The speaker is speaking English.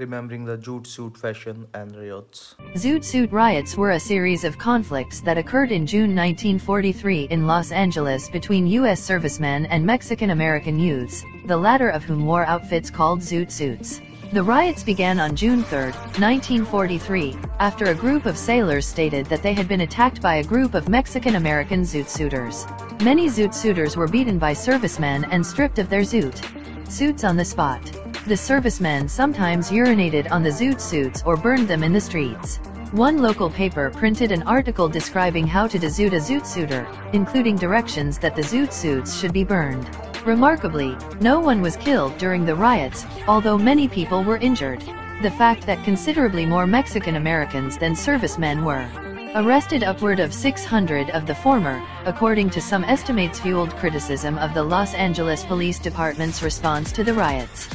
remembering the zoot suit fashion and riots. Zoot Suit riots were a series of conflicts that occurred in June 1943 in Los Angeles between U.S. servicemen and Mexican-American youths, the latter of whom wore outfits called Zoot Suits. The riots began on June 3, 1943, after a group of sailors stated that they had been attacked by a group of Mexican-American Zoot Suiters. Many Zoot Suiters were beaten by servicemen and stripped of their Zoot suits on the spot. The servicemen sometimes urinated on the Zoot suits or burned them in the streets. One local paper printed an article describing how to dezoot a Zoot Suiter, including directions that the Zoot suits should be burned. Remarkably, no one was killed during the riots, although many people were injured. The fact that considerably more Mexican Americans than servicemen were arrested upward of 600 of the former, according to some estimates fueled criticism of the Los Angeles Police Department's response to the riots.